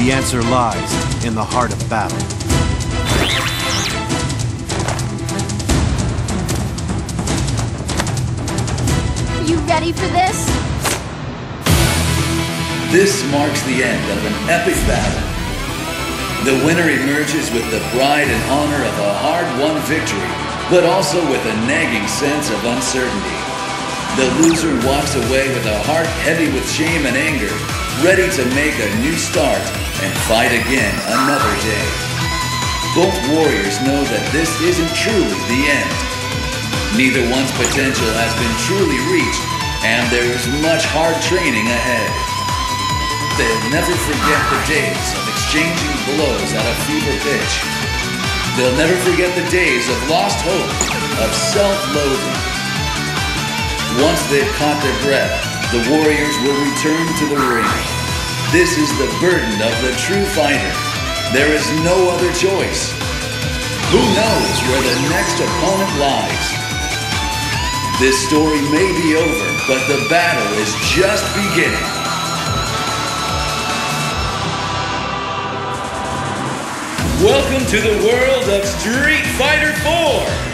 The answer lies in the heart of battle. You ready for this? This marks the end of an epic battle. The winner emerges with the pride and honor of a hard-won victory, but also with a nagging sense of uncertainty. The loser walks away with a heart heavy with shame and anger, ready to make a new start and fight again another day. Both warriors know that this isn't truly the end. Neither one's potential has been truly reached, and there is much hard training ahead. They'll never forget the days of exchanging blows at a fever pitch. They'll never forget the days of lost hope, of self-loathing. Once they've caught their breath, the warriors will return to the ring. This is the burden of the true fighter. There is no other choice. Who knows where the next opponent lies? This story may be over, but the battle is just beginning. Welcome to the world of Street Fighter 4!